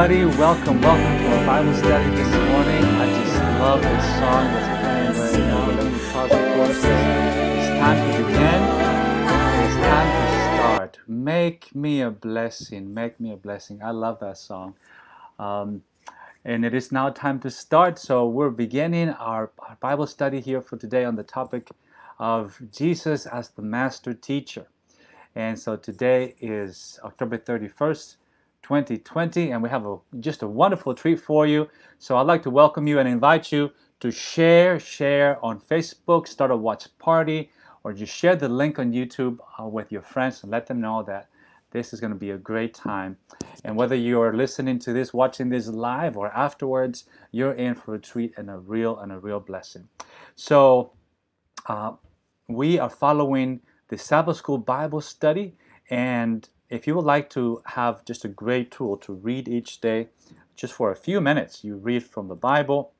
Everybody. Welcome, welcome to our Bible study this morning. I just love this song that's playing right now. Let me pause it for. It's time to begin. It's time to start. Make me a blessing. Make me a blessing. I love that song. Um, and it is now time to start. So we're beginning our, our Bible study here for today on the topic of Jesus as the master teacher. And so today is October 31st, 2020, and we have a, just a wonderful treat for you. So I'd like to welcome you and invite you to share, share on Facebook, start a watch party, or just share the link on YouTube uh, with your friends and let them know that this is going to be a great time. And whether you're listening to this, watching this live, or afterwards, you're in for a treat and a real and a real blessing. So uh, we are following the Sabbath School Bible study, and if you would like to have just a great tool to read each day, just for a few minutes, you read from the Bible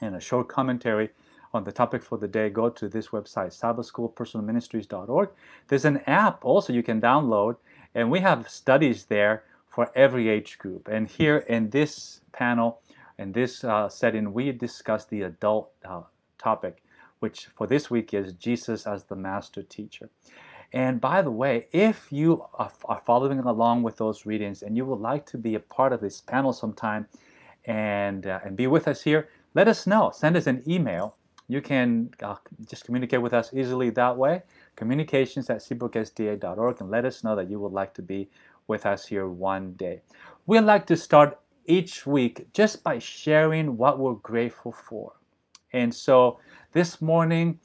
and a short commentary on the topic for the day, go to this website, sabbathschoolpersonalministries.org. There's an app also you can download, and we have studies there for every age group. And here in this panel, in this uh, setting, we discuss the adult uh, topic, which for this week is Jesus as the master teacher. And by the way, if you are following along with those readings and you would like to be a part of this panel sometime and, uh, and be with us here, let us know. Send us an email. You can uh, just communicate with us easily that way. Communications at seabrooksda.org and let us know that you would like to be with us here one day. We'd like to start each week just by sharing what we're grateful for. And so this morning,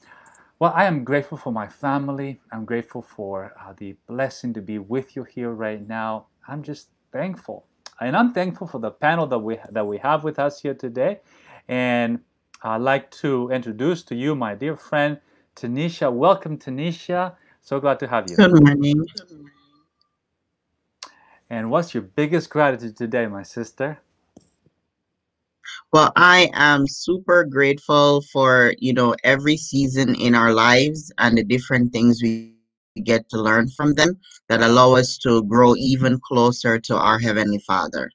well, I am grateful for my family. I'm grateful for uh, the blessing to be with you here right now. I'm just thankful. And I'm thankful for the panel that we, that we have with us here today. And I'd like to introduce to you my dear friend, Tanisha. Welcome, Tanisha. So glad to have you. Good morning. And what's your biggest gratitude today, my sister? Well, I am super grateful for, you know, every season in our lives and the different things we get to learn from them that allow us to grow even closer to our Heavenly Father.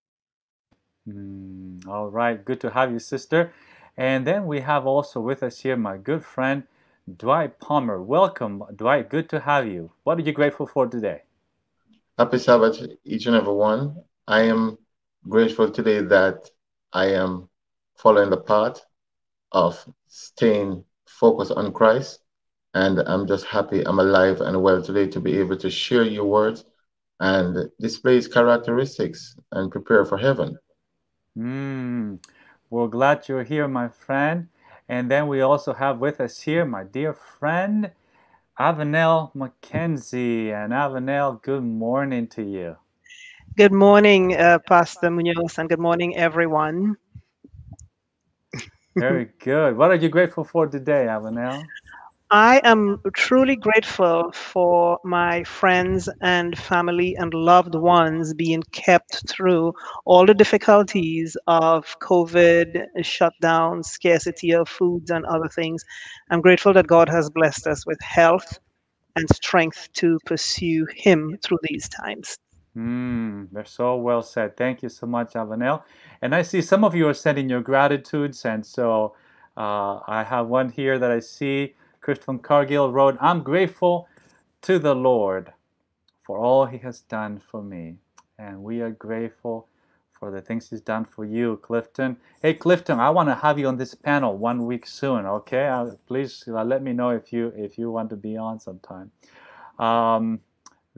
Mm, all right, good to have you, sister. And then we have also with us here my good friend, Dwight Palmer. Welcome, Dwight. Good to have you. What are you grateful for today? Happy Sabbath, each and every one. I am grateful today that I am following the path of staying focused on Christ. And I'm just happy I'm alive and well today to be able to share your words and display his characteristics and prepare for heaven. Mm, we're glad you're here, my friend. And then we also have with us here my dear friend, Avanel McKenzie. And Avanel, good morning to you. Good morning, uh, Pastor Munoz, and good morning, everyone. Very good. What are you grateful for today, Avanel? I am truly grateful for my friends and family and loved ones being kept through all the difficulties of COVID, shutdown, scarcity of foods, and other things. I'm grateful that God has blessed us with health and strength to pursue Him through these times. Mm, they're so well said. Thank you so much, Avanel. And I see some of you are sending your gratitudes, and so uh, I have one here that I see. Christian Cargill wrote, I'm grateful to the Lord for all he has done for me. And we are grateful for the things he's done for you, Clifton. Hey, Clifton, I want to have you on this panel one week soon, okay? Uh, please uh, let me know if you if you want to be on sometime. Um,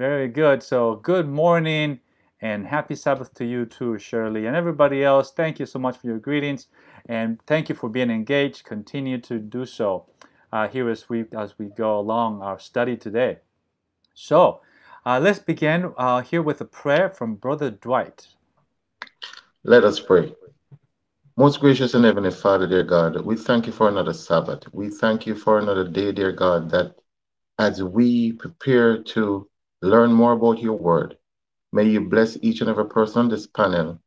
very good. So, good morning and happy Sabbath to you too, Shirley, and everybody else. Thank you so much for your greetings, and thank you for being engaged. Continue to do so uh, here as we as we go along our study today. So, uh, let's begin uh, here with a prayer from Brother Dwight. Let us pray. Most gracious and heavenly Father, dear God, we thank you for another Sabbath. We thank you for another day, dear God, that as we prepare to learn more about your word, May you bless each and every person on this panel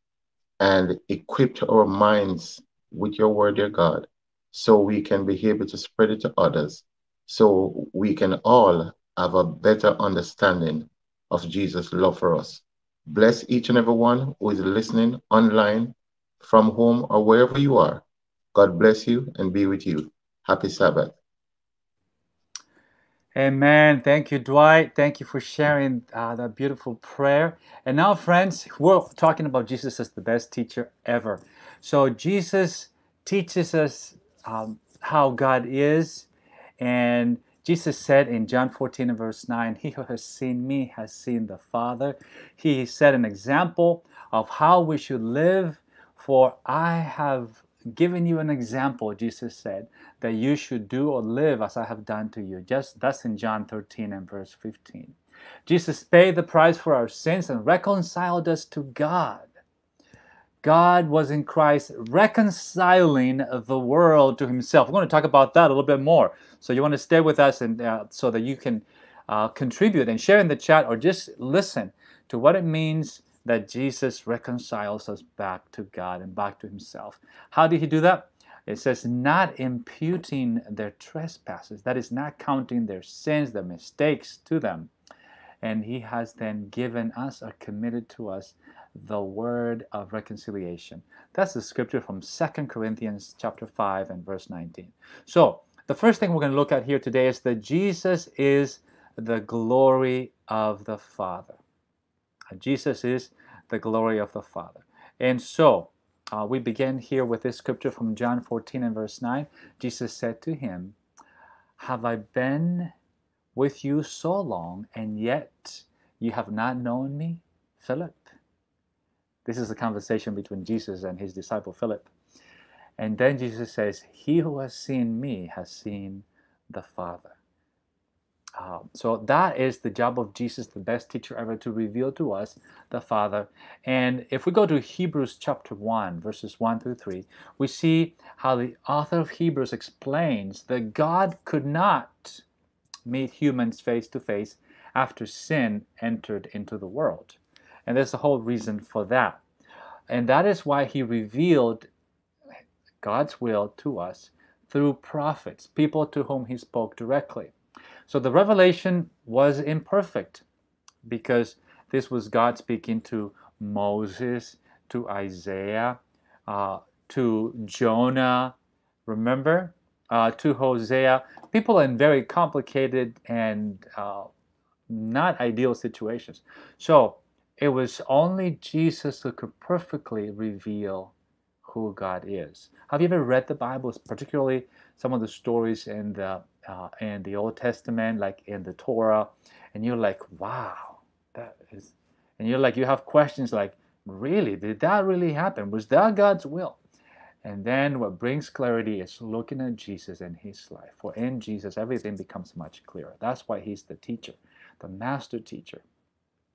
and equip our minds with your word, dear God, so we can be able to spread it to others, so we can all have a better understanding of Jesus' love for us. Bless each and every one who is listening online, from home, or wherever you are. God bless you and be with you. Happy Sabbath. Amen. Thank you, Dwight. Thank you for sharing uh, that beautiful prayer. And now, friends, we're talking about Jesus as the best teacher ever. So, Jesus teaches us um, how God is. And Jesus said in John 14 and verse 9, He who has seen me has seen the Father. He set an example of how we should live. For I have given you an example, Jesus said, that you should do or live as I have done to you. Just that's in John 13 and verse 15. Jesus paid the price for our sins and reconciled us to God. God was in Christ reconciling the world to himself. We're going to talk about that a little bit more. So you want to stay with us and uh, so that you can uh, contribute and share in the chat or just listen to what it means that Jesus reconciles us back to God and back to himself. How did he do that? It says, not imputing their trespasses, that is, not counting their sins, their mistakes to them. And he has then given us or committed to us the word of reconciliation. That's the scripture from Second Corinthians chapter 5 and verse 19. So, the first thing we're going to look at here today is that Jesus is the glory of the Father. Jesus is the glory of the Father. And so, uh, we begin here with this scripture from John 14 and verse 9. Jesus said to him, Have I been with you so long, and yet you have not known me, Philip? This is a conversation between Jesus and his disciple Philip. And then Jesus says, He who has seen me has seen the Father. Uh, so that is the job of Jesus, the best teacher ever, to reveal to us the Father. And if we go to Hebrews chapter 1, verses 1 through 3, we see how the author of Hebrews explains that God could not meet humans face to face after sin entered into the world. And there's a whole reason for that. And that is why he revealed God's will to us through prophets, people to whom he spoke directly. So the revelation was imperfect because this was God speaking to Moses, to Isaiah, uh, to Jonah, remember? Uh, to Hosea. People in very complicated and uh, not ideal situations. So it was only Jesus who could perfectly reveal who God is. Have you ever read the Bible, particularly some of the stories in the uh, in the Old Testament, like in the Torah, and you're like, wow, that is, and you're like, you have questions like, really, did that really happen? Was that God's will? And then what brings clarity is looking at Jesus and his life. For in Jesus, everything becomes much clearer. That's why he's the teacher, the master teacher.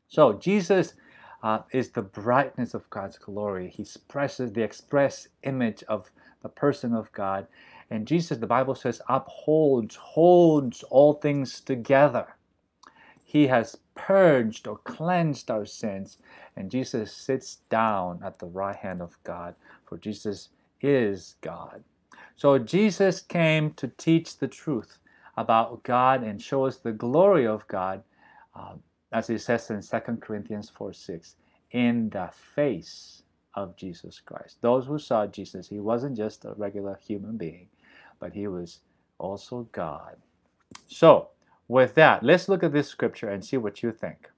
So Jesus uh, is the brightness of God's glory. He expresses the express image of the person of God. And Jesus, the Bible says, upholds, holds all things together. He has purged or cleansed our sins. And Jesus sits down at the right hand of God, for Jesus is God. So Jesus came to teach the truth about God and show us the glory of God. Uh, as it says in 2 Corinthians 4 6, in the face of Jesus Christ. Those who saw Jesus, he wasn't just a regular human being, but he was also God. So, with that, let's look at this scripture and see what you think.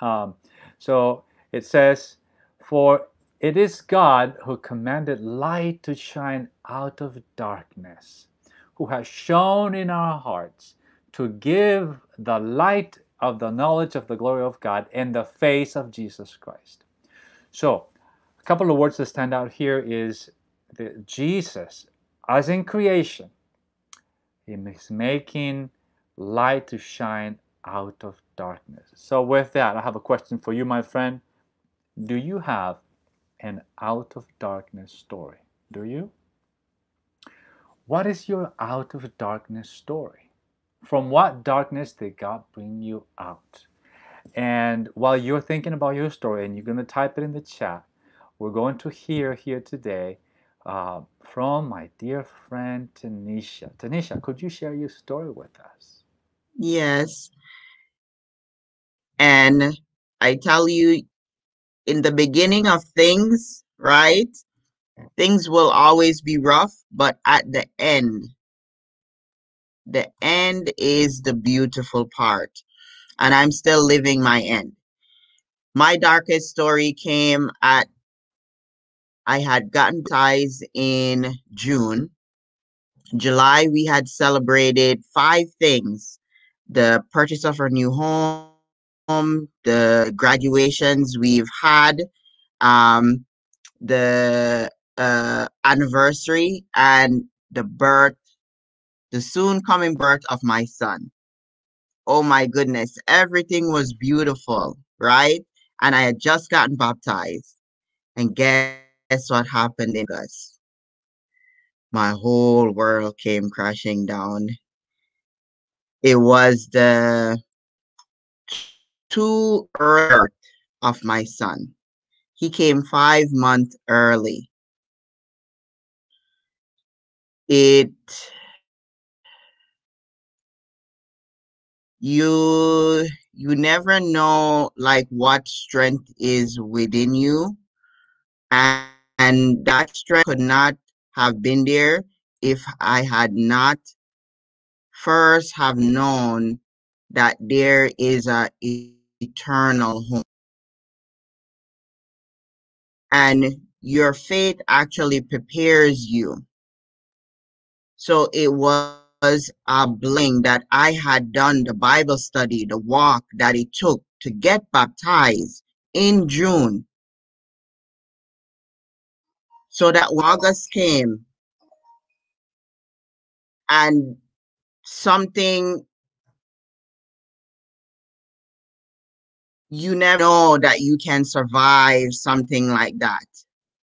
Um, so it says, For it is God who commanded light to shine out of darkness, who has shown in our hearts to give the light of the knowledge of the glory of God in the face of Jesus Christ. So, a couple of words that stand out here is that Jesus, as in creation, he is making light to shine out of darkness. So, with that, I have a question for you, my friend. Do you have an out of darkness story? Do you? What is your out of darkness story? From what darkness did God bring you out? And while you're thinking about your story and you're going to type it in the chat, we're going to hear here today uh, from my dear friend Tanisha. Tanisha, could you share your story with us? Yes. And I tell you, in the beginning of things, right? Things will always be rough, but at the end, the end is the beautiful part. And I'm still living my end. My darkest story came at I had gotten ties in June. July, we had celebrated five things the purchase of our new home, the graduations we've had, um, the uh, anniversary, and the birth, the soon coming birth of my son. Oh my goodness, everything was beautiful, right? And I had just gotten baptized. And guess what happened in? My whole world came crashing down. It was the too early of my son. He came five months early. It you you never know like what strength is within you and, and that strength could not have been there if i had not first have known that there is a eternal home and your faith actually prepares you so it was a bling that I had done the Bible study, the walk that it took to get baptized in June. So that August came and something you never know that you can survive something like that.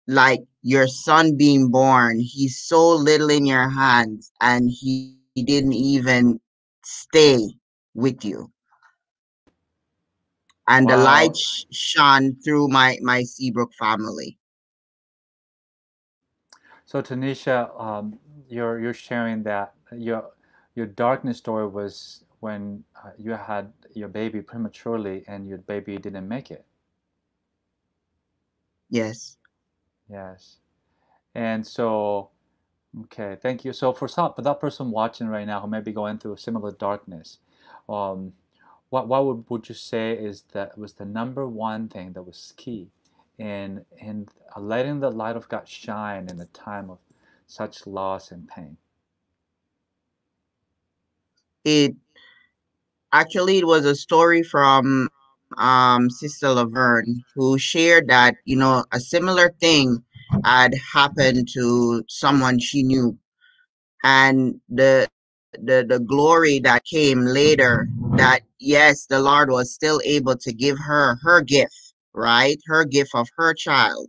Like your son being born, he's so little in your hands and he he didn't even stay with you. And wow. the light sh- shone through my my Seabrook family. So Tanisha, um, you're you're sharing that your your darkness story was when uh, you had your baby prematurely and your baby didn't make it. Yes. Yes. And so Okay, thank you. So for some, for that person watching right now who may be going through a similar darkness, um, what what would, would you say is that was the number one thing that was key in in letting the light of God shine in a time of such loss and pain? It actually it was a story from um, Sister Laverne who shared that you know a similar thing had happened to someone she knew and the the the glory that came later that yes the lord was still able to give her her gift right her gift of her child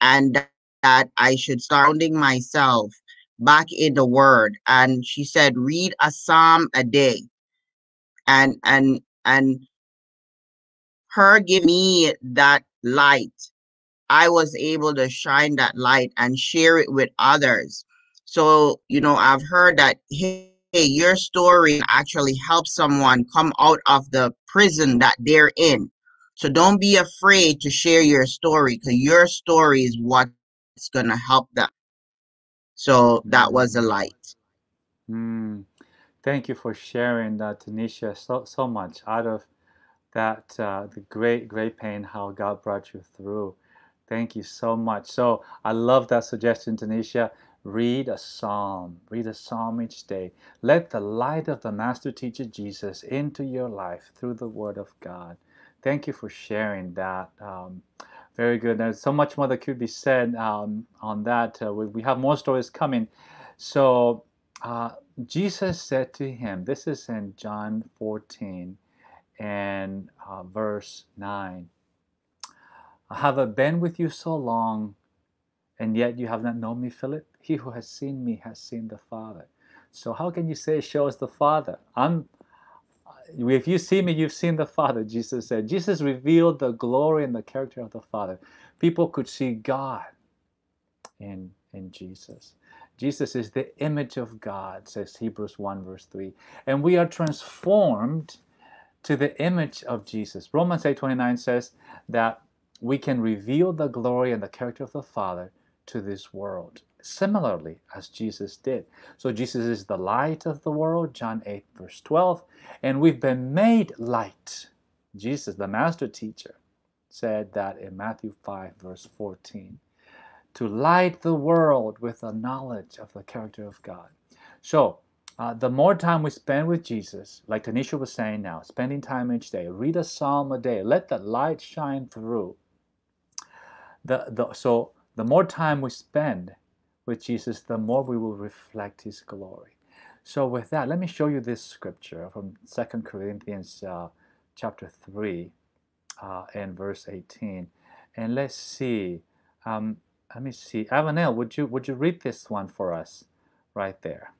and that i should start grounding myself back in the word and she said read a psalm a day and and and her give me that light I was able to shine that light and share it with others. So, you know, I've heard that, hey, your story actually helps someone come out of the prison that they're in. So don't be afraid to share your story because your story is what's going to help them. So that was a light. Mm. Thank you for sharing that, Tanisha, so, so much out of that, uh, the great, great pain, how God brought you through. Thank you so much. So I love that suggestion, Tanisha. Read a psalm. Read a psalm each day. Let the light of the Master Teacher Jesus into your life through the Word of God. Thank you for sharing that. Um, very good. There's so much more that could be said um, on that. Uh, we, we, have more stories coming. So uh, Jesus said to him, this is in John 14 and uh, verse 9. Have I been with you so long, and yet you have not known me, Philip? He who has seen me has seen the Father. So how can you say, show us the Father? I'm if you see me, you've seen the Father, Jesus said. Jesus revealed the glory and the character of the Father. People could see God in, in Jesus. Jesus is the image of God, says Hebrews 1, verse 3. And we are transformed to the image of Jesus. Romans 8 29 says that we can reveal the glory and the character of the Father to this world, similarly as Jesus did. So Jesus is the light of the world, John 8, verse 12, and we've been made light. Jesus, the master teacher, said that in Matthew 5, verse 14, to light the world with the knowledge of the character of God. So, uh, the more time we spend with Jesus, like Tanisha was saying now, spending time each day, read a psalm a day, let the light shine through. The, the, so the more time we spend with Jesus, the more we will reflect his glory. So with that, let me show you this scripture from 2 Corinthians uh, chapter 3 uh, and verse 18. And let's see. Um, let me see. Avanel, would you would you read this one for us right there?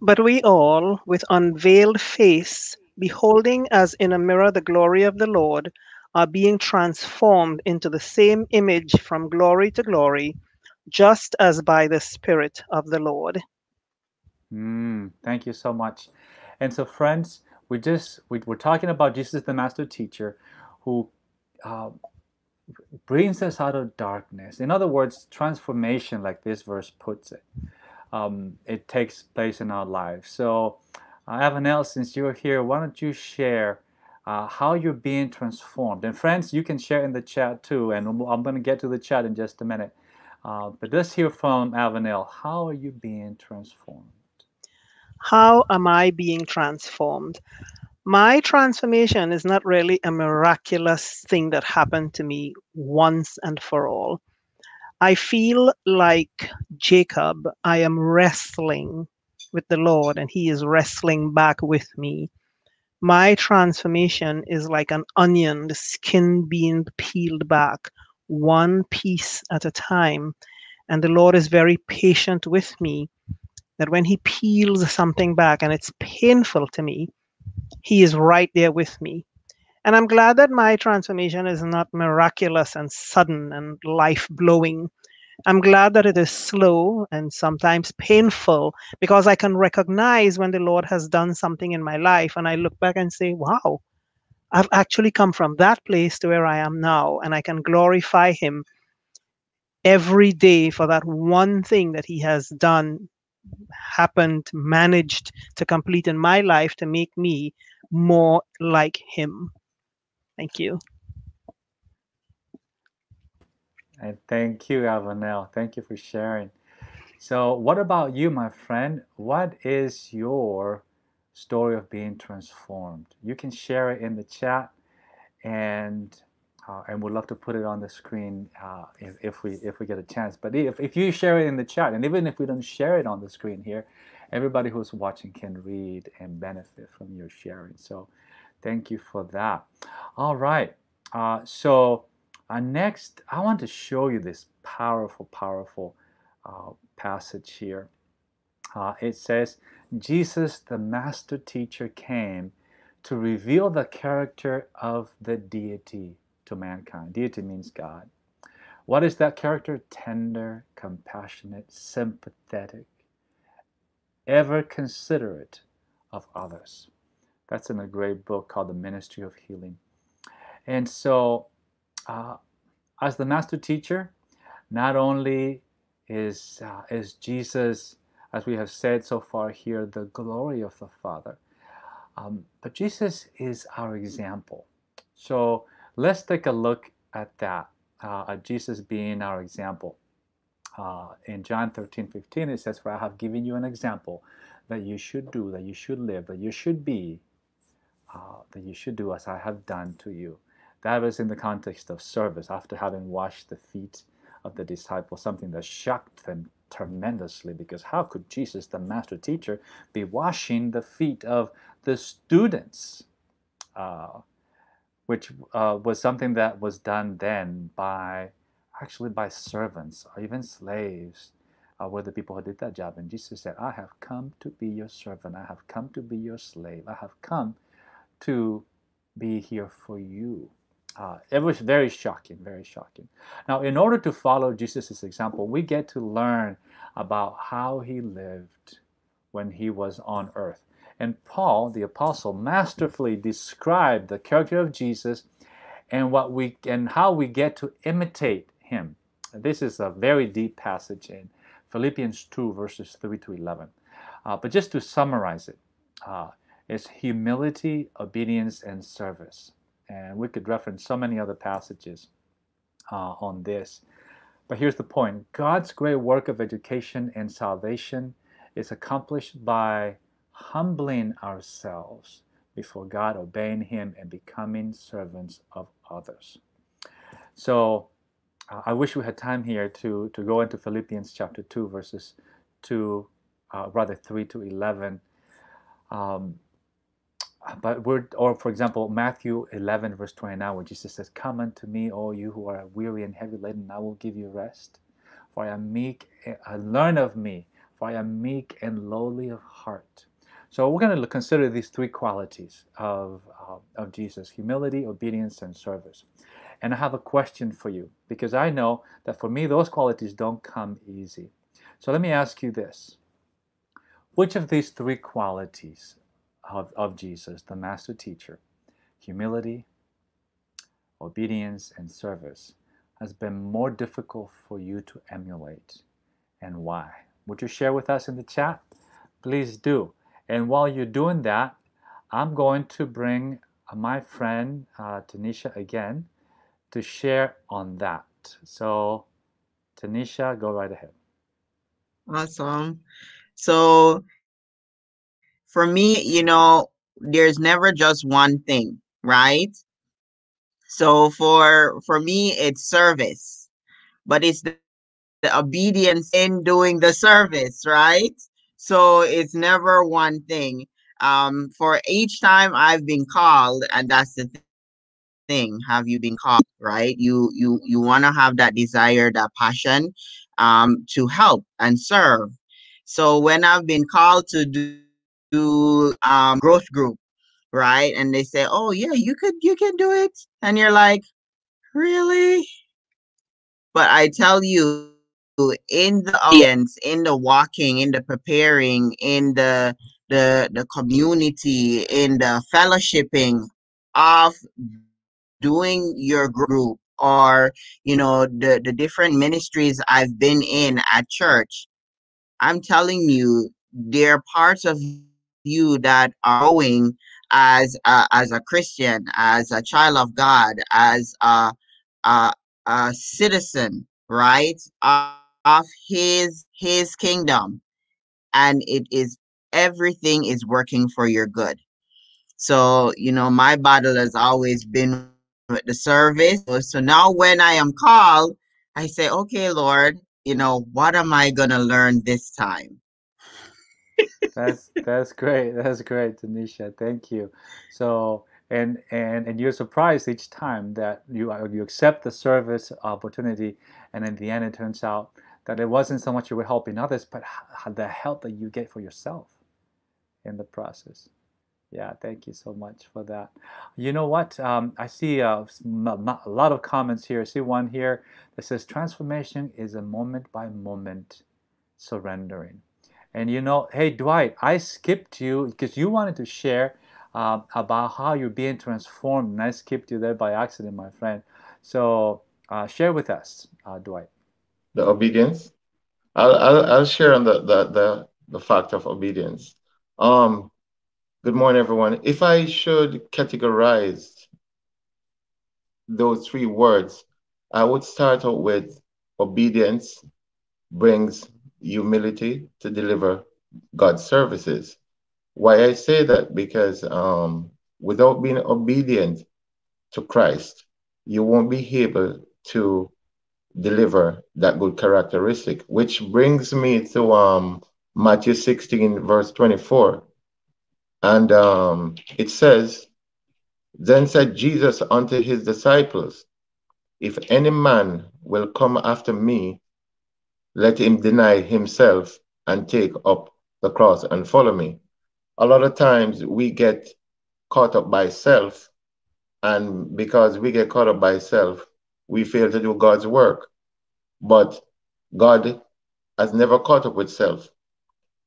But we all, with unveiled face, beholding as in a mirror the glory of the Lord, are being transformed into the same image from glory to glory, just as by the Spirit of the Lord. Mm, thank you so much. And so, friends, we just we, we're talking about Jesus, the Master Teacher, who uh, brings us out of darkness. In other words, transformation, like this verse puts it um, it takes place in our lives. So, uh, Avanel, since you're here, why don't you share uh, how you're being transformed? And friends, you can share in the chat too, and I'm going to get to the chat in just a minute. Uh, but let's hear from Avanel. How are you being transformed? How am I being transformed? My transformation is not really a miraculous thing that happened to me once and for all. I feel like Jacob, I am wrestling with the Lord and He is wrestling back with me. My transformation is like an onion, the skin being peeled back, one piece at a time. And the Lord is very patient with me that when He peels something back and it's painful to me, He is right there with me. And I'm glad that my transformation is not miraculous and sudden and life blowing. I'm glad that it is slow and sometimes painful because I can recognize when the Lord has done something in my life and I look back and say, wow, I've actually come from that place to where I am now and I can glorify Him every day for that one thing that He has done, happened, managed to complete in my life to make me more like Him. Thank you. And thank you, Avanel. Thank you for sharing. So, what about you, my friend? What is your story of being transformed? You can share it in the chat, and uh, and we'd love to put it on the screen uh, if, if we if we get a chance. But if, if you share it in the chat, and even if we don't share it on the screen here, everybody who's watching can read and benefit from your sharing. So, thank you for that. All right. Uh, so uh, next, I want to show you this powerful, powerful uh, passage here. Uh, it says, Jesus, the master teacher, came to reveal the character of the deity to mankind. Deity means God. What is that character? Tender, compassionate, sympathetic, ever considerate of others. That's in a great book called The Ministry of Healing. And so uh, as the master teacher, not only is, uh, is Jesus, as we have said so far here, the glory of the Father, um, but Jesus is our example. So let's take a look at that, uh, at Jesus being our example. Uh, in John 13, 15, it says, For I have given you an example that you should do, that you should live, that you should be, uh, that you should do as I have done to you. That was in the context of service after having washed the feet of the disciples, something that shocked them tremendously because how could Jesus, the master teacher, be washing the feet of the students? Uh, which uh, was something that was done then by actually by servants or even slaves uh, were the people who did that job. And Jesus said, I have come to be your servant. I have come to be your slave. I have come to be here for you. Uh, it was very shocking, very shocking. Now, in order to follow Jesus' example, we get to learn about how he lived when he was on earth. And Paul, the apostle, masterfully described the character of Jesus and what we and how we get to imitate him. This is a very deep passage in Philippians 2 verses 3 to 11. Uh, but just to summarize it, uh, it's humility, obedience, and service. And we could reference so many other passages uh, on this. But here's the point God's great work of education and salvation is accomplished by humbling ourselves before God, obeying Him, and becoming servants of others. So uh, I wish we had time here to, to go into Philippians chapter 2, verses 2, uh, rather 3 to 11. Um, but we're, or for example, Matthew 11, verse 29, where Jesus says, Come unto me, all you who are weary and heavy laden, I will give you rest. For I am meek, uh, learn of me, for I am meek and lowly of heart. So we're going to consider these three qualities of, uh, of Jesus humility, obedience, and service. And I have a question for you because I know that for me, those qualities don't come easy. So let me ask you this Which of these three qualities of, of Jesus, the master teacher, humility, obedience, and service, has been more difficult for you to emulate and why? Would you share with us in the chat? Please do. And while you're doing that, I'm going to bring my friend uh, Tanisha again to share on that. So, Tanisha, go right ahead. Awesome. So, for me, you know, there's never just one thing, right? So for for me, it's service, but it's the, the obedience in doing the service, right? So it's never one thing. Um, for each time I've been called, and that's the thing, have you been called, right? You you you want to have that desire, that passion, um, to help and serve. So when I've been called to do um, growth group, right? And they say, "Oh yeah, you could you can do it," and you're like, "Really?" But I tell you, in the audience, in the walking, in the preparing, in the the the community, in the fellowshipping of doing your group or you know the the different ministries I've been in at church, I'm telling you, there are parts of you that are growing as as a Christian, as a child of God, as a, a, a citizen, right, of, of His His kingdom, and it is everything is working for your good. So you know, my battle has always been with the service. So now, when I am called, I say, "Okay, Lord, you know, what am I gonna learn this time?" That's that's great. That's great, Tanisha. Thank you. So and and and you're surprised each time that you you accept the service opportunity, and in the end it turns out that it wasn't so much you were helping others, but the help that you get for yourself in the process. Yeah, thank you so much for that. You know what? Um, I see a, a lot of comments here. I see one here that says transformation is a moment by moment surrendering. And you know, hey, Dwight, I skipped you because you wanted to share uh, about how you're being transformed, and I skipped you there by accident, my friend. So uh, share with us, uh, Dwight. The obedience. I'll, I'll, I'll share on the, the, the, the fact of obedience. Um, good morning, everyone. If I should categorize those three words, I would start out with obedience brings humility to deliver God's services. Why I say that? Because um, without being obedient to Christ, you won't be able to deliver that good characteristic, which brings me to um, Matthew 16, verse 24. And um, it says, Then said Jesus unto his disciples, If any man will come after me, let him deny himself and take up the cross and follow me. A lot of times we get caught up by self, and because we get caught up by self, we fail to do God's work. But God has never caught up with self.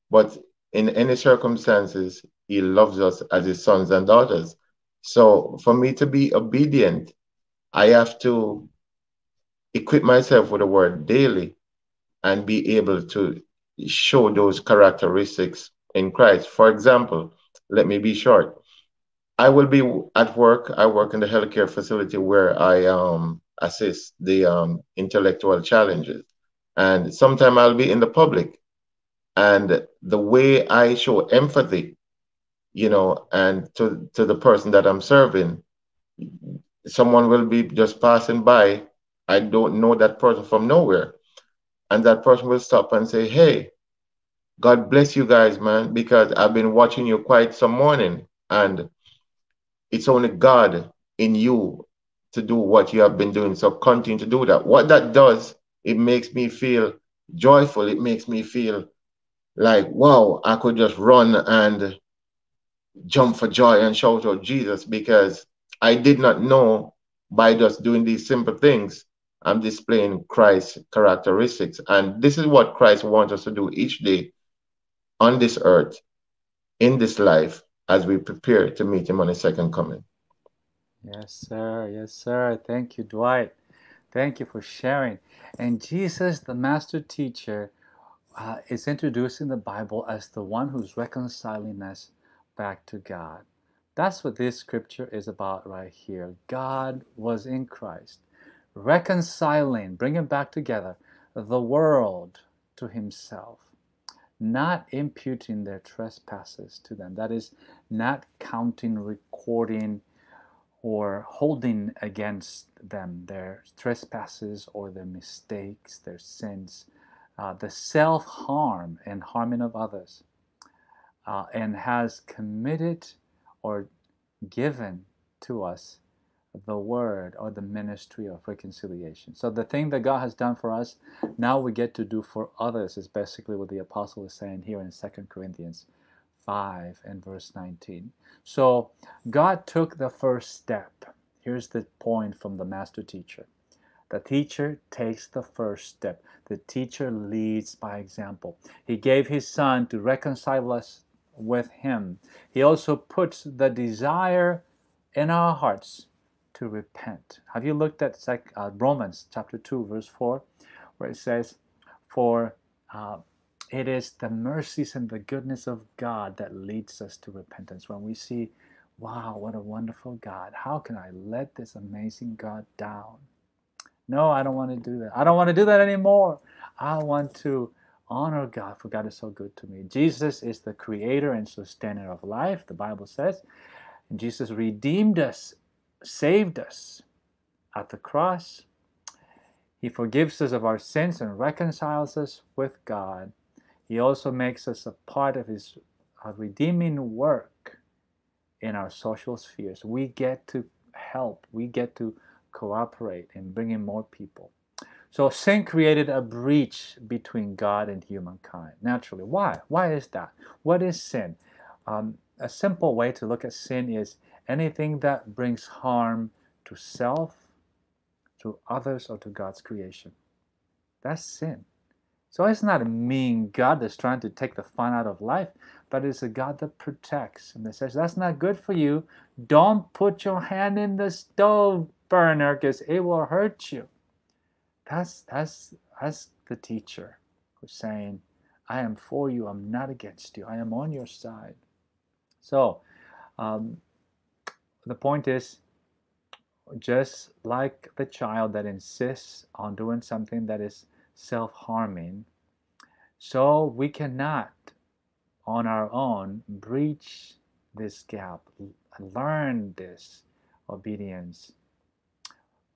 But in any circumstances, He loves us as His sons and daughters. So for me to be obedient I have to equip myself with the word daily and be able to show those characteristics in Christ. For example, let me be short. I will be at work. I work in the healthcare facility where I um, assist the um, intellectual challenges. And sometime I'll be in the public. And the way I show empathy, you know, and to, to the person that I'm serving, someone will be just passing by. I don't know that person from nowhere. And that person will stop and say, Hey, God bless you guys, man, because I've been watching you quite some morning. And it's only God in you to do what you have been doing. So continue to do that. What that does, it makes me feel joyful. It makes me feel like, wow, I could just run and jump for joy and shout out Jesus because I did not know by just doing these simple things, I'm displaying Christ's characteristics. And this is what Christ wants us to do each day on this earth, in this life, as we prepare to meet him on his second coming. Yes, sir. Yes, sir. Thank you, Dwight. Thank you for sharing. And Jesus, the master teacher, uh, is introduced in the Bible as the one who's reconciling us back to God. That's what this scripture is about right here. God was in Christ, reconciling, bringing back together the world to himself, not imputing their trespasses to them. That is, not counting, recording, or holding against them their trespasses or their mistakes, their sins, uh, the self harm and harming of others, uh, and has committed or given to us the word or the ministry of reconciliation. So the thing that God has done for us, now we get to do for others is basically what the apostle is saying here in 2 Corinthians 5 and verse 19. So God took the first step. Here's the point from the master teacher. The teacher takes the first step. The teacher leads by example. He gave his son to reconcile us with him. He also puts the desire in our hearts to repent. Have you looked at uh, Romans chapter 2 verse 4 where it says for uh, it is the mercies and the goodness of God that leads us to repentance. When we see, wow, what a wonderful God. How can I let this amazing God down? No, I don't want to do that. I don't want to do that anymore. I want to honor God, for God is so good to me. Jesus is the creator and sustainer of life, the Bible says. Jesus redeemed us, saved us at the cross. He forgives us of our sins and reconciles us with God. He also makes us a part of His redeeming work in our social spheres. We get to help, we get to cooperate in bringing more people. So sin created a breach between God and humankind, naturally. Why? Why is that? What is sin? Um, a simple way to look at sin is anything that brings harm to self, to others, or to God's creation. That's sin. So it's not a mean God that's trying to take the fun out of life, but it's a God that protects and that says, That's not good for you. Don't put your hand in the stove burner because it will hurt you. That's, that's, that's the teacher who's saying, I am for you, I'm not against you, I am on your side. So, um, the point is, just like the child that insists on doing something that is self harming. So we cannot, on our own, breach this gap, learn this obedience.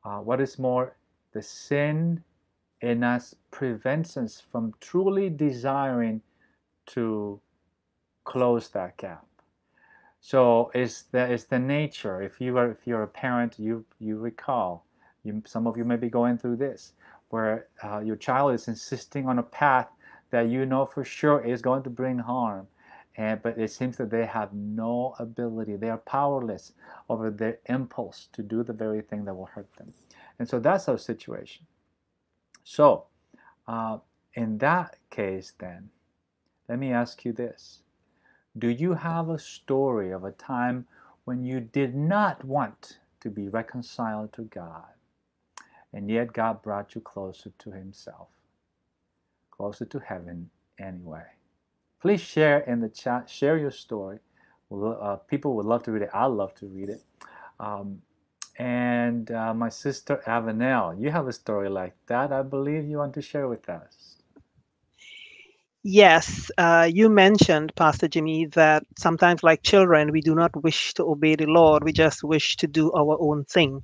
Uh, what is more, the sin in us prevents us from truly desiring to close that gap. So it's the it's the nature. If you are if you're a parent, you you recall. You, some of you may be going through this where uh, your child is insisting on a path that you know for sure is going to bring harm. And, but it seems that they have no ability, they are powerless over their impulse to do the very thing that will hurt them. And so that's our situation. So, uh, in that case, then, let me ask you this Do you have a story of a time when you did not want to be reconciled to God. And yet God brought you closer to Himself, closer to heaven anyway. Please share in the chat, share your story. Uh, people would love to read it. I'd love to read it. Um, and uh, my sister Avanel, you have a story like that. I believe you want to share with us. Yes, uh, you mentioned, Pastor Jimmy, that sometimes, like children, we do not wish to obey the Lord. We just wish to do our own thing.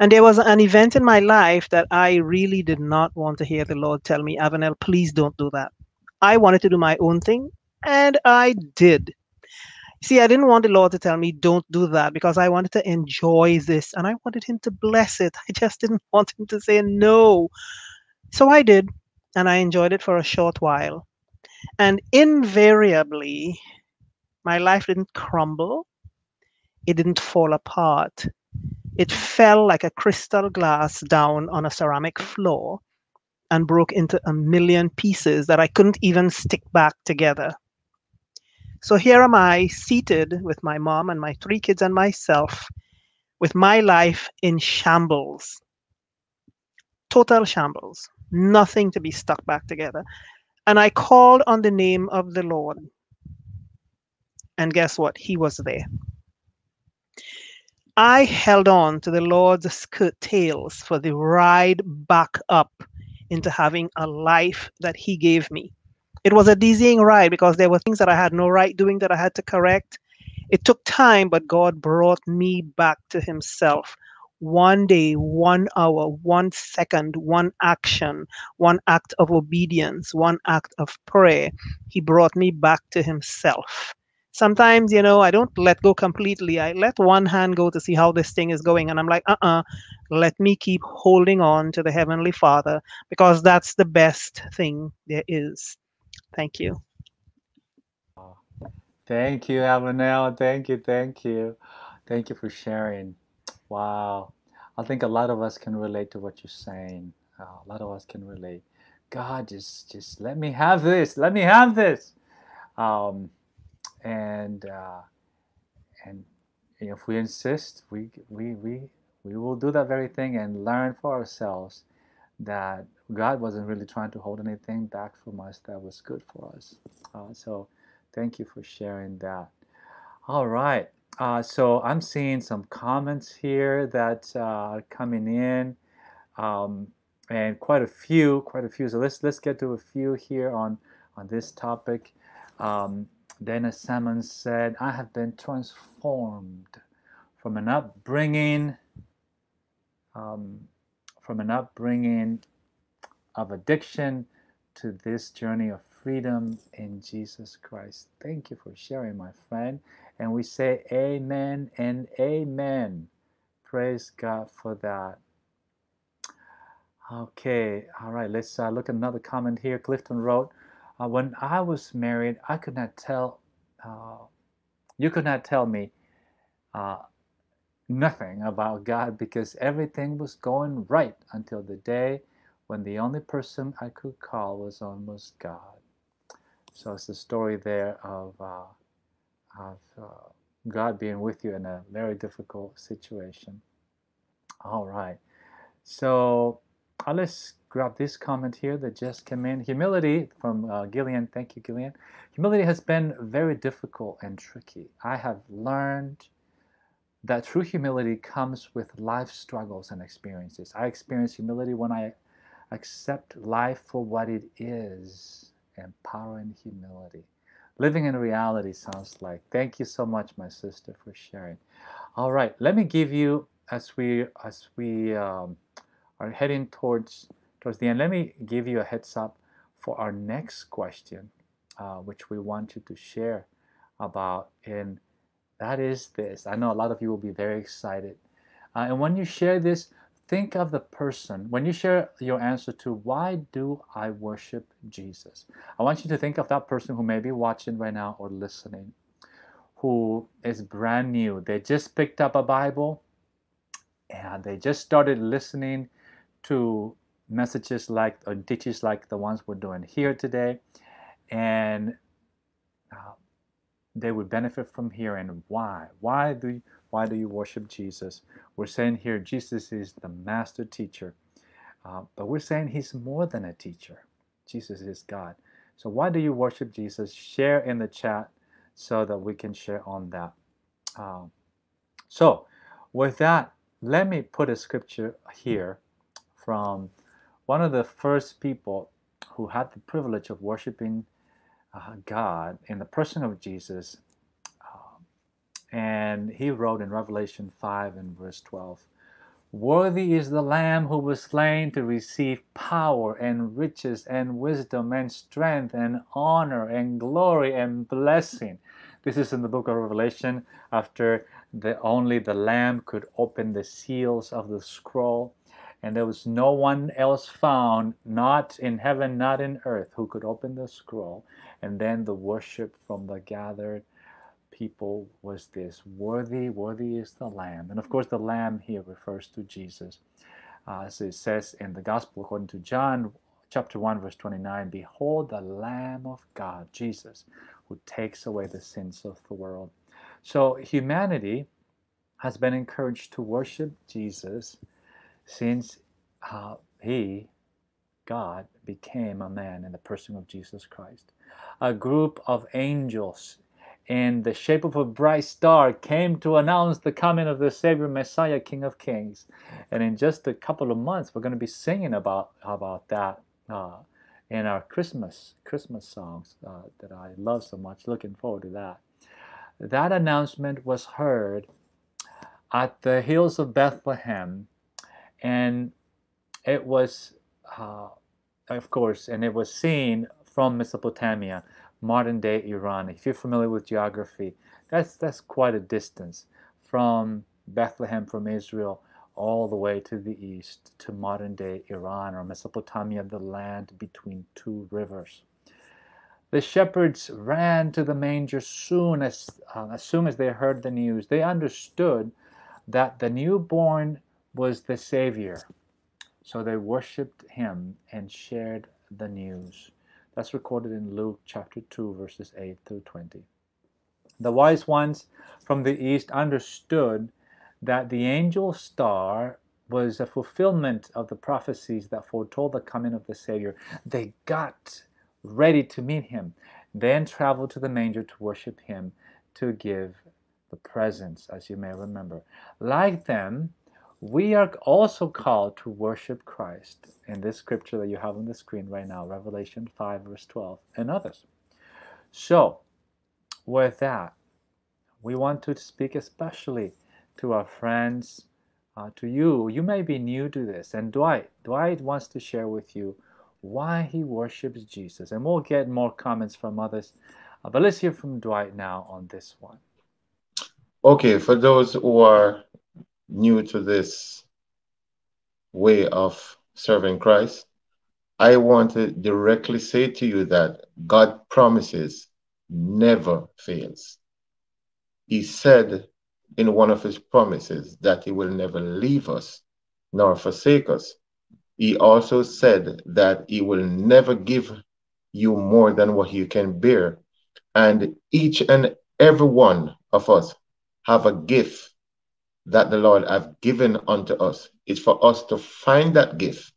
And there was an event in my life that I really did not want to hear the Lord tell me, Avanel, please don't do that. I wanted to do my own thing, and I did. See, I didn't want the Lord to tell me, don't do that, because I wanted to enjoy this and I wanted Him to bless it. I just didn't want Him to say no. So I did, and I enjoyed it for a short while. And invariably, my life didn't crumble, it didn't fall apart. It fell like a crystal glass down on a ceramic floor and broke into a million pieces that I couldn't even stick back together. So here am I seated with my mom and my three kids and myself with my life in shambles. Total shambles. Nothing to be stuck back together. And I called on the name of the Lord. And guess what? He was there. I held on to the Lord's skirt tails for the ride back up into having a life that He gave me. It was a dizzying ride because there were things that I had no right doing that I had to correct. It took time, but God brought me back to Himself. One day, one hour, one second, one action, one act of obedience, one act of prayer, He brought me back to Himself. Sometimes you know i don't let go completely. I let one hand go to see how this thing is going and i'm like uh-uh let me keep holding on to the heavenly father because that's the best thing there is. Thank you. Thank you avanel. Thank you thank you. Thank you for sharing wow i think a lot of us can relate to what you're saying uh, a lot of us can relate god just just let me have this let me have this um, and uh, and if we insist, we we we we will do that very thing and learn for ourselves that God wasn't really trying to hold anything back from us that was good for us. Uh, so, thank you for sharing that. All right. Uh, so I'm seeing some comments here that uh, coming in, um, and quite a few, quite a few. So let's let's get to a few here on on this topic. Um, Dennis Salmon said, I have been transformed from an upbringing, um, from an upbringing of addiction to this journey of freedom in Jesus Christ. Thank you for sharing, my friend. And we say amen and amen. Praise God for that. Okay, all right, let's uh, look at another comment here. Clifton wrote, uh, when I was married, I could not tell, uh, you could not tell me uh, nothing about God because everything was going right until the day when the only person I could call was almost God. So it's the story there of, uh, of uh, God being with you in a very difficult situation. All right. So uh, let's grab this comment here that just came in. Humility from uh, Gillian. Thank you, Gillian. Humility has been very difficult and tricky. I have learned that true humility comes with life struggles and experiences. I experience humility when I accept life for what it is, empowering humility. Living in reality sounds like. Thank you so much, my sister, for sharing. All right, let me give you as we as we um, are heading towards towards the end, let me give you a heads up for our next question, uh, which we want you to share about. And that is this. I know a lot of you will be very excited. Uh, and when you share this, think of the person. When you share your answer to why do I worship Jesus, I want you to think of that person who may be watching right now or listening, who is brand new. They just picked up a Bible and they just started listening to messages like or teachings like the ones we're doing here today and uh, they would benefit from hearing why why do Why do you worship Jesus? We're saying here Jesus is the master teacher, uh, but we're saying he's more than a teacher. Jesus is God. So why do you worship Jesus? Share in the chat so that we can share on that. Um, so with that, let me put a scripture here from one of the first people who had the privilege of worshiping uh, God in the person of Jesus. And he wrote in Revelation 5 and verse 12 Worthy is the Lamb who was slain to receive power and riches and wisdom and strength and honor and glory and blessing. This is in the book of Revelation after the only the Lamb could open the seals of the scroll. And there was no one else found, not in heaven, not in earth, who could open the scroll. And then the worship from the gathered people was this worthy, worthy is the Lamb. And of course, the Lamb here refers to Jesus. Uh, as it says in the Gospel according to John chapter 1, verse 29 Behold the Lamb of God, Jesus, who takes away the sins of the world. So humanity has been encouraged to worship Jesus since uh, he, God, became a man in the person of Jesus Christ. A group of angels in the shape of a bright star came to announce the coming of the Savior Messiah, King of Kings. And in just a couple of months, we're going to be singing about, about that uh, in our Christmas Christmas songs uh, that I love so much. Looking forward to that. That announcement was heard at the hills of Bethlehem, and it was, uh, of course, and it was seen from Mesopotamia modern day Iran. If you're familiar with geography, that's, that's quite a distance from Bethlehem, from Israel, all the way to the east to modern day Iran or Mesopotamia, the land between two rivers. The shepherds ran to the manger soon as, uh, as soon as they heard the news. They understood that the newborn was the Savior. So they worshiped him and shared the news. That's recorded in Luke chapter 2, verses 8 through 20. The wise ones from the east understood that the angel star was a fulfillment of the prophecies that foretold the coming of the Savior. They got ready to meet him, then traveled to the manger to worship him, to give the presents, as you may remember. Like them, we are also called to worship Christ in this scripture that you have on the screen right now, Revelation 5, verse 12, and others. So, with that, we want to speak especially to our friends, uh, to you. You may be new to this, and Dwight, Dwight wants to share with you why he worships Jesus, and we'll get more comments from others. Uh, but let's hear from Dwight now on this one. Okay, for those who are new to this way of serving Christ, I want to directly say to you that God promises never fails. He said in one of his promises that he will never leave us nor forsake us. He also said that he will never give you more than what you can bear. And each and every one of us have a gift that the Lord have given unto us. It's for us to find that gift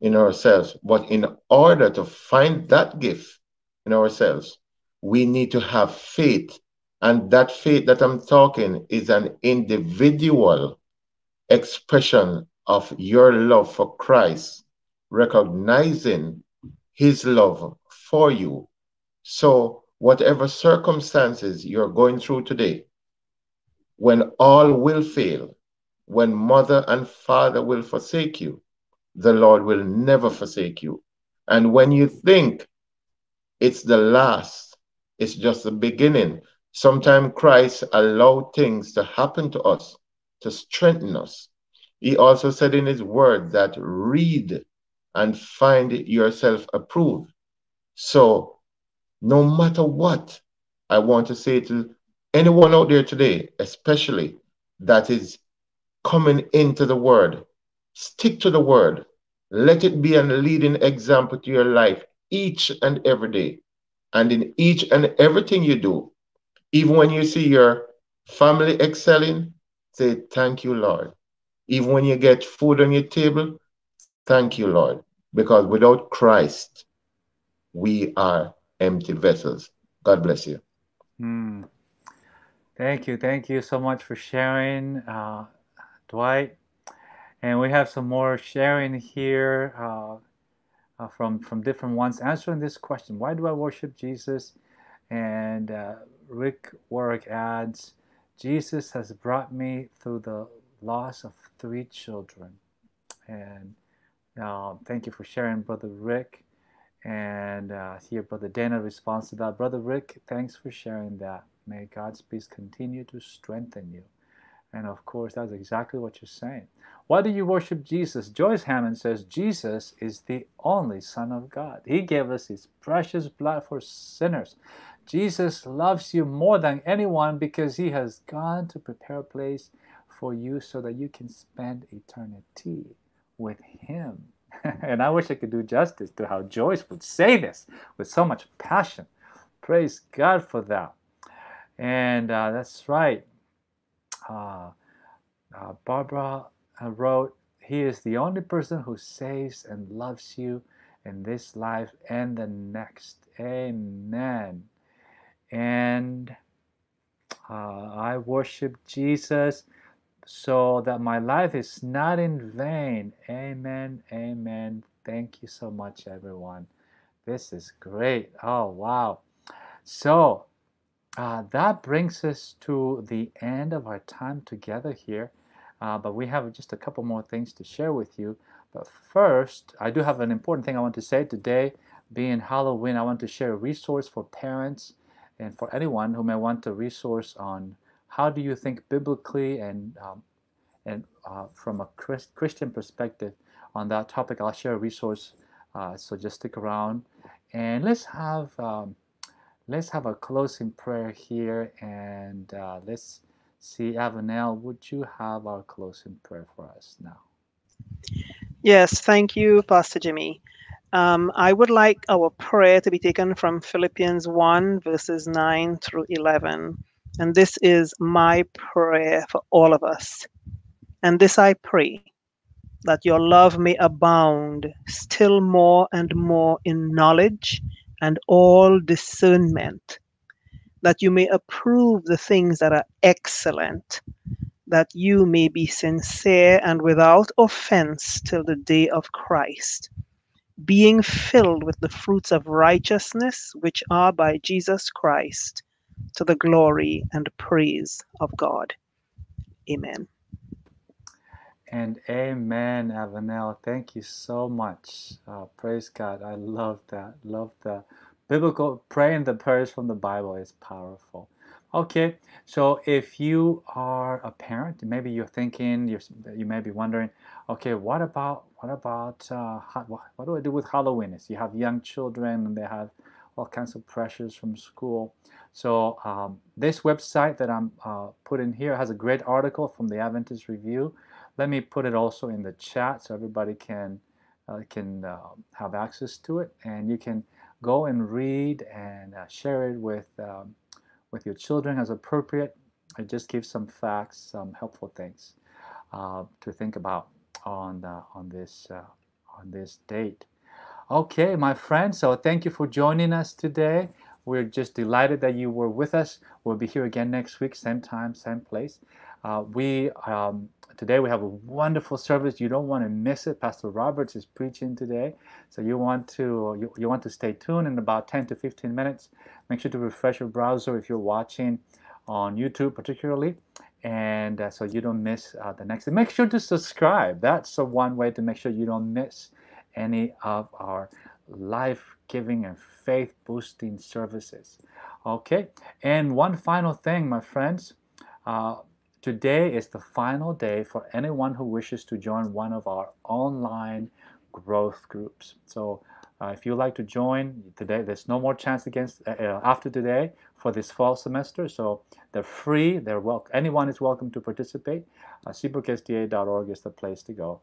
in ourselves. But in order to find that gift in ourselves, we need to have faith. And that faith that I'm talking is an individual expression of your love for Christ, recognizing his love for you. So, whatever circumstances you're going through today, when all will fail, when mother and father will forsake you, the Lord will never forsake you. And when you think it's the last, it's just the beginning. Sometimes Christ allowed things to happen to us to strengthen us. He also said in his word that read and find yourself approved. So, no matter what, I want to say to anyone out there today, especially that is coming into the word, stick to the word. Let it be a leading example to your life each and every day. And in each and everything you do, even when you see your family excelling, Say, Thank you, Lord. Even when you get food on your table, thank you, Lord. Because without Christ, we are empty vessels. God bless you. Mm. Thank you. Thank you so much for sharing, uh, Dwight. And we have some more sharing here uh, uh, from, from different ones answering this question Why do I worship Jesus? And uh, Rick Warwick adds, Jesus has brought me through the loss of three children. And uh, thank you for sharing, Brother Rick. And uh, here, Brother Dana responds to that. Brother Rick, thanks for sharing that. May God's peace continue to strengthen you. And of course, that's exactly what you're saying. Why do you worship Jesus? Joyce Hammond says Jesus is the only Son of God. He gave us His precious blood for sinners. Jesus loves you more than anyone because He has gone to prepare a place for you so that you can spend eternity with Him. and I wish I could do justice to how Joyce would say this with so much passion. Praise God for that. And uh, that's right. Uh, uh, Barbara uh, wrote, He is the only person who saves and loves you in this life and the next. Amen. And uh, I worship Jesus so that my life is not in vain. Amen. Amen. Thank you so much, everyone. This is great. Oh, wow. So, uh, that brings us to the end of our time together here. Uh, but we have just a couple more things to share with you. But first, I do have an important thing I want to say today. Being Halloween, I want to share a resource for parents and for anyone who may want a resource on how do you think biblically and um, and uh, from a Christ, Christian perspective on that topic. I'll share a resource, uh, so just stick around and let's have um, let's have a closing prayer here and uh, let's see Avanel would you have our closing prayer for us now Yes, thank you, Pastor Jimmy. Um, I would like our prayer to be taken from Philippians 1, verses 9 through 11. And this is my prayer for all of us. And this I pray that your love may abound still more and more in knowledge and all discernment, that you may approve the things that are excellent, that you may be sincere and without offense till the day of Christ, being filled with the fruits of righteousness which are by Jesus Christ, to the glory and praise of God. Amen. And amen Avanel. Thank you so much. Uh, praise God. I love that. Love the biblical praying the prayers from the Bible is powerful. Okay so if you are a parent maybe you're thinking you're, you may be wondering okay what about what about uh, what, what do I do with Halloween is? You have young children and they have all kinds of pressures from school. So um, this website that I'm uh, putting here has a great article from the Adventist Review let me put it also in the chat so everybody can uh, can uh, have access to it and you can go and read and uh, share it with um, with your children as appropriate. It just gives some facts, some helpful things uh, to think about on uh, on this uh, on this date. Okay, my friends. So thank you for joining us today. We're just delighted that you were with us. We'll be here again next week, same time, same place. Uh, we um, today we have a wonderful service. You don't want to miss it. Pastor Roberts is preaching today, so you want to you, you want to stay tuned in about 10 to 15 minutes. Make sure to refresh your browser if you're watching on YouTube, particularly, and uh, so you don't miss uh, the next. Make sure to subscribe. That's the one way to make sure you don't miss any of our life-giving and faith-boosting services. Okay, and one final thing, my friends. Uh, Today is the final day for anyone who wishes to join one of our online growth groups. So uh, if you'd like to join today, there's no more chance against uh, uh after today for this fall semester. So they're free. They're welcome. Anyone is welcome to participate. Uh, seabrooksda.org is the place to go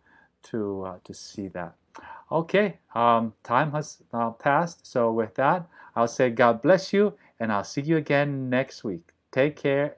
to uh, to see that. Okay, um, time has passed. So with that, I'll say God bless you, and I'll see you again next week. Take care.